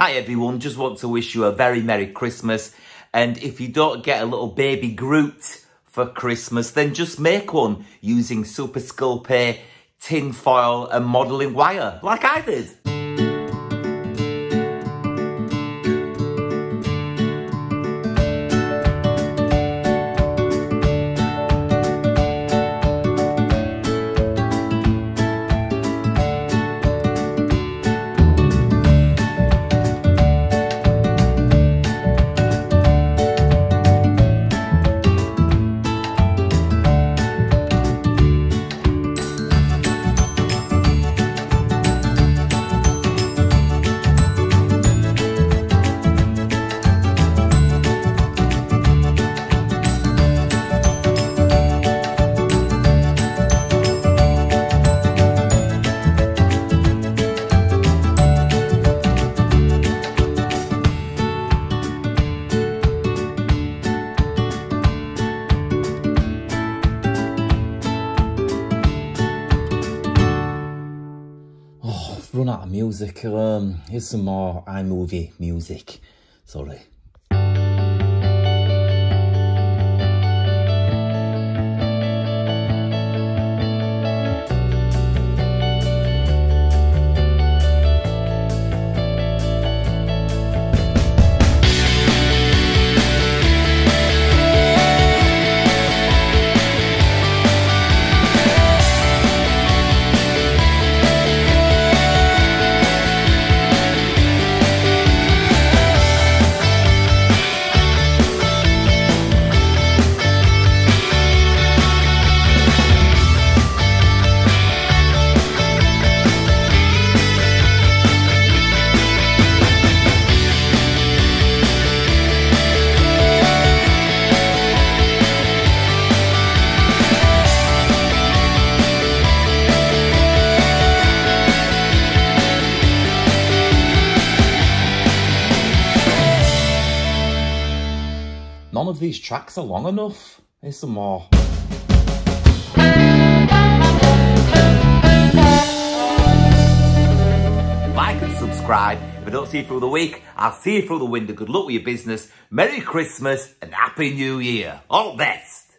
Hi everyone, just want to wish you a very Merry Christmas. And if you don't get a little baby Groot for Christmas, then just make one using Super Sculpey, tin foil and modelling wire, like I did. Run out of music. Um, here's some more iMovie music. Sorry. None of these tracks are long enough. Here's some more. Like and subscribe. If I don't see you through the week, I'll see you through the window. Good luck with your business. Merry Christmas and Happy New Year. All the best.